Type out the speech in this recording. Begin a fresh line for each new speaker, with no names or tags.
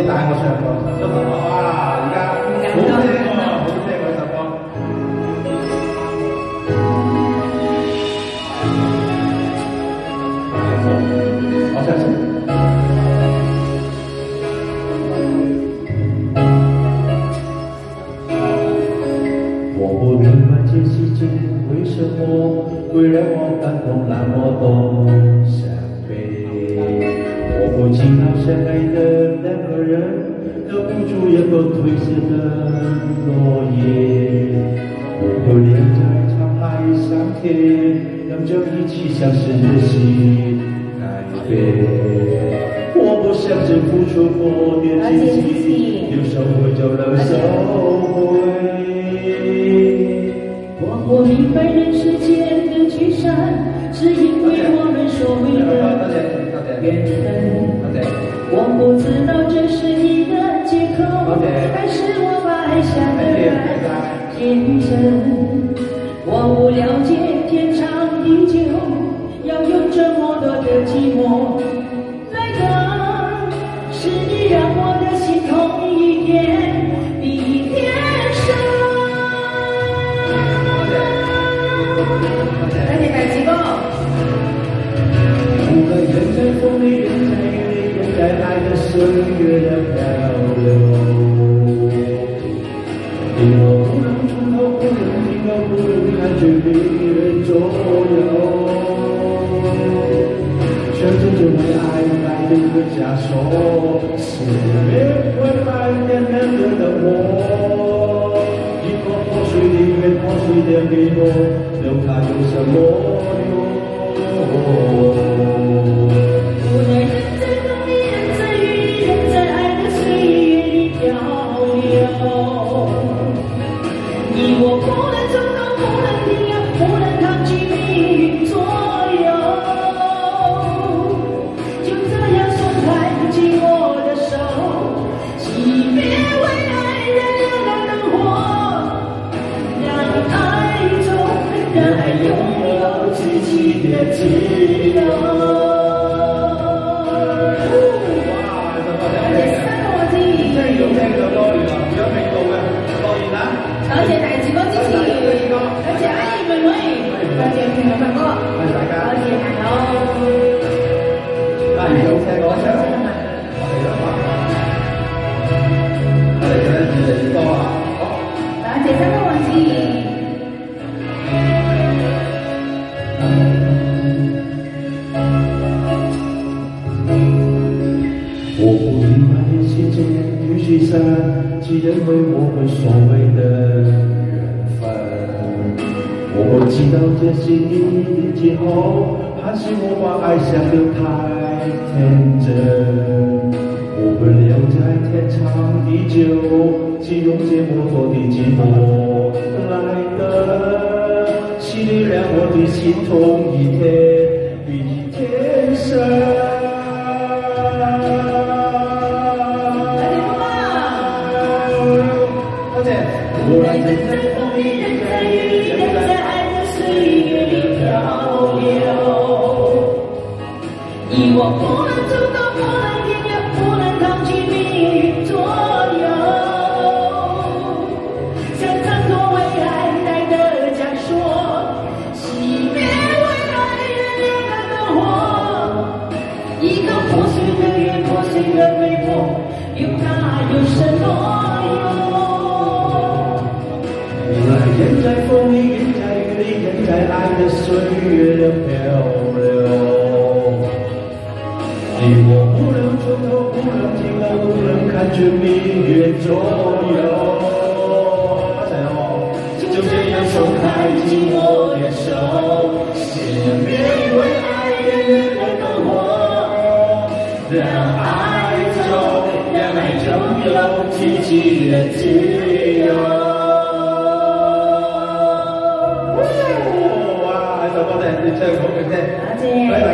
你帶我上個，都同我哇！而家好聽喎，好聽嗰首歌。我相信。我不明白这世界为什么会让我感动那么多不住也都褪色的落叶。我不留在沧海桑田，让这一起相识的心改变。我不想只付出过的自己，有收回就能收回。
我不明白人世间还是我把爱下的爱天真。我不了解天长地久，要用这么多的寂寞。来等是你让我的心痛一天比一天深。多謝大志哥。
无论人在风里，人在雨里，人在爱的岁月的漂我不能从头，不能听到，不能感觉命运左右。全真就为爱带了一个枷锁，是别会慢点慢点的我。一个破碎的缘，破碎的迷惑，留它有什么
你我不能走动，不能停留，不能抗拒命运左右。就这样松开紧握的手，熄灭为爱燃亮的灯火，让爱走，让爱拥有自己的自由。
我不明白人世间聚聚散，只认为我们所谓的缘分。我不知道这是你的今后，还是我把爱想得太天真。我们留在天长地久，只用这么多的寂寞来的，是你让我的心痛一天比一天深。
无论人在风里，人在雨里，人在爱的岁月里漂流。你我不能走动，不能停留，不能抗拒命运左右。想挣脱为爱带的枷锁，熄灭为爱燃亮的灯火。一个破碎的缘，破碎的美梦，留它有什么
人在风里，人在雨里，人在爱的岁月的漂流。你我不能从头，不能停留，不能看着命运左右。就这样松开紧握的手，熄灭为爱点燃的灯火，让爱走，让爱拥有自己的自由。
对！